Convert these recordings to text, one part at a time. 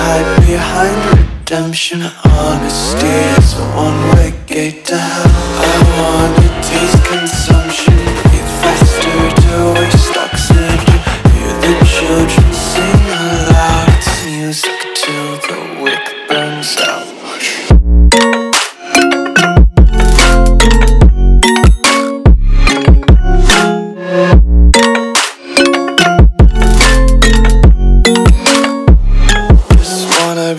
Hide behind redemption. Honesty is a one-way gate to hell. I wanna taste consumption, breathe faster to waste oxygen. Hear the children sing aloud. It's music till the wick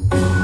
you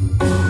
you.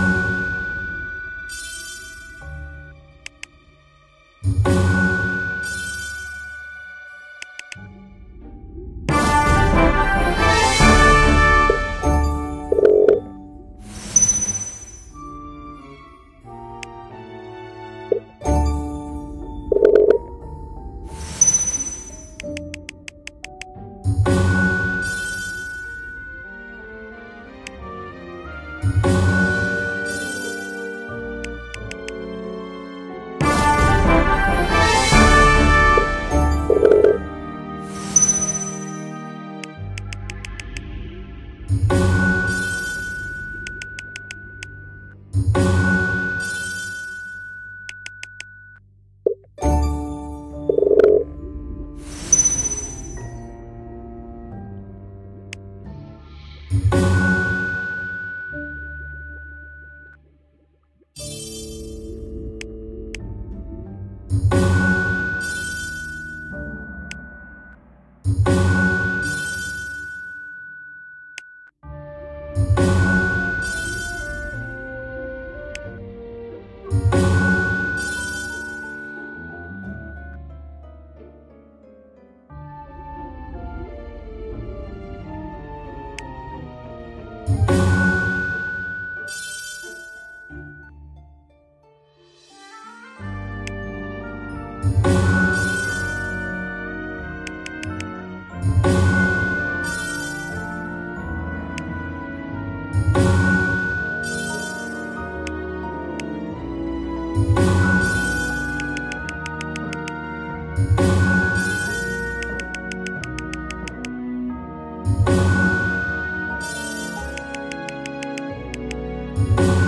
You